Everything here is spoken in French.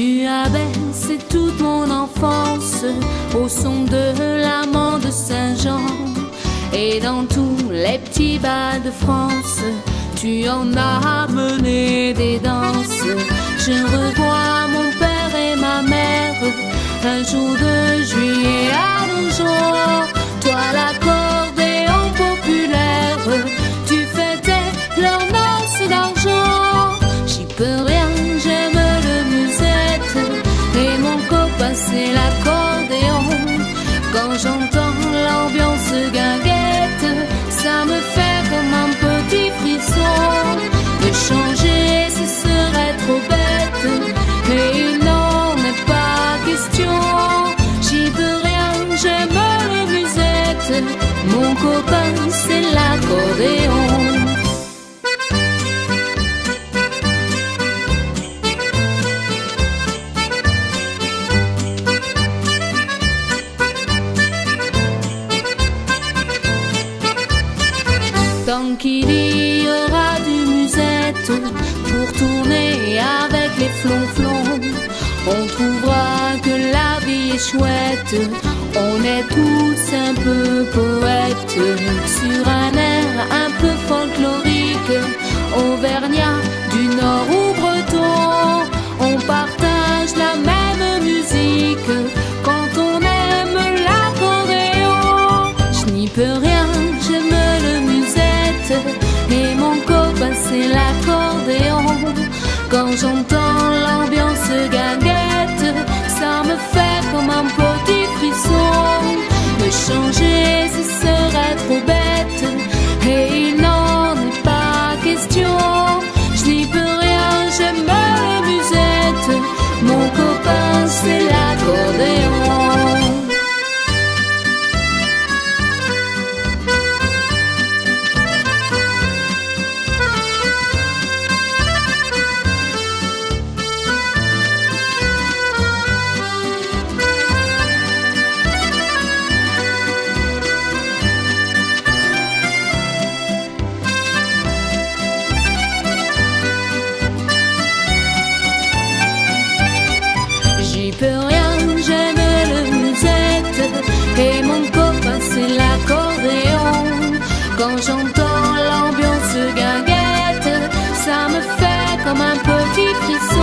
Tu as toute mon enfance au son de l'amant de Saint-Jean. Et dans tous les petits bas de France, tu en as mené des danses. Je revois mon père et ma mère un jour de juillet. L'ambiance guinguette, ça me fait comme un petit frisson. De changer, ce serait trop bête, mais il n'en est pas question. J'y peux rien, j'aime le musette. Mon copain, c'est l'accordéon. Qu'il y aura du musette pour tourner avec les flonflons, on trouvera que la vie est chouette. On est tous un peu poètes sur un air un peu folklorique, auvergnat du nord ou breton. On partage la même musique quand on aime l'accordéon. Je n'y peux rien, c'est l'accordéon. Quand j'entends l'ambiance guinguette, ça me fait comme peux rien, j'aime le musette et mon copain c'est l'accordéon. Quand j'entends l'ambiance guinguette, ça me fait comme un petit frisson.